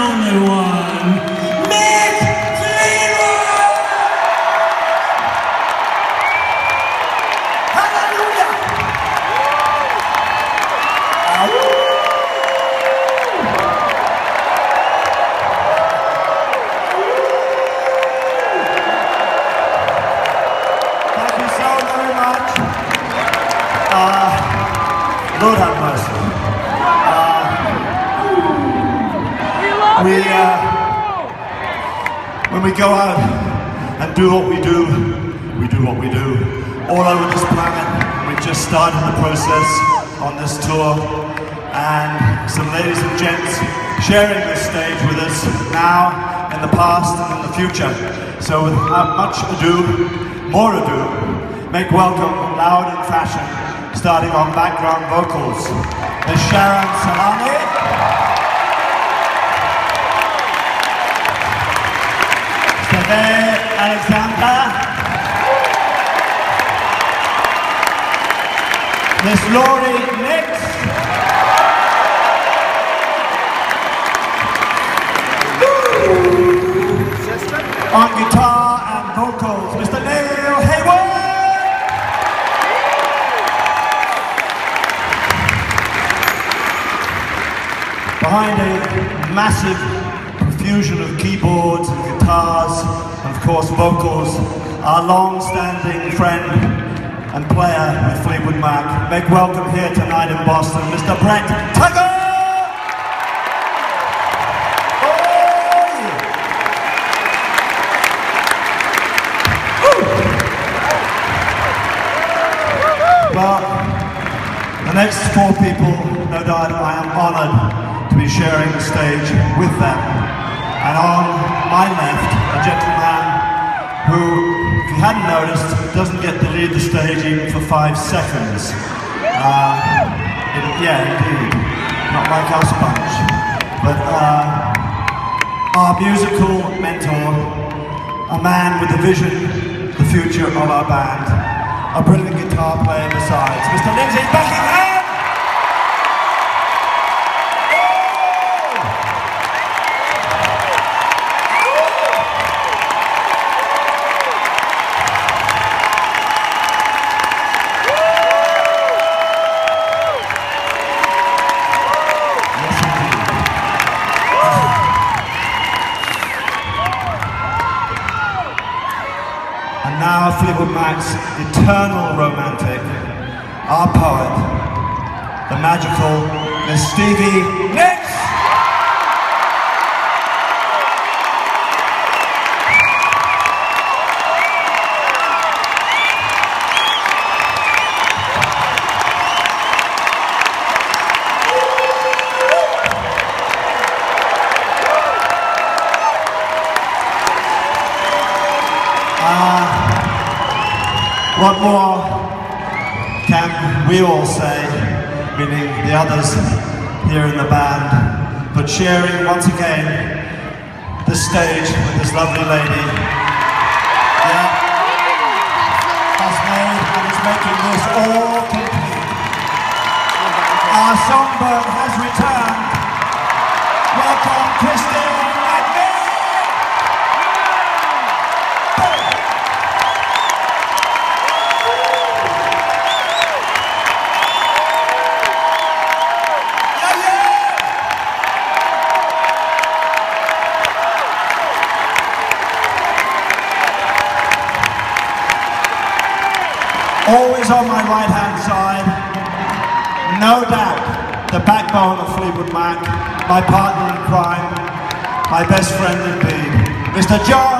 only one, Mick Fleetwood! Hallelujah! Thank you so very much. Uh, Lord have mercy. We, uh, when we go out and do what we do, we do what we do all over this planet. We've just started the process on this tour, and some ladies and gents sharing this stage with us now, in the past, and in the future. So, without much ado, more ado, make welcome loud in fashion, starting on background vocals, Sharon Celani. Steve Alexander. Miss Lori Nicks. On guitar and vocals, Mr. Neale Heywood. Behind a massive profusion of keyboards and guitars, and of course vocals, our long-standing friend and player with Fleetwood Mac. Make welcome here tonight in Boston, Mr. Brett Tuggle! Oh, Well, the next four people, no doubt I am honored to be sharing the stage with them. And on my left, a gentleman who, if you hadn't noticed, doesn't get to leave the stage even for five seconds. Uh, it- yeah, indeed. Not like our sponge. But uh, our musical mentor, a man with a vision, the future of our band, a brilliant guitar player besides, Mr. Lindsay Buckingham! Fleetwood Mac's eternal romantic, our poet, the magical Miss Stevie Nicks! What more can we all say, meaning the others here in the band, but sharing once again the stage with this lovely lady. Yeah. Has made and is making this all complete. Our songbird has returned. Welcome, Christine Always on my right hand side, no doubt, the backbone of Fleetwood Mac, my partner in crime, my best friend indeed, Mr. John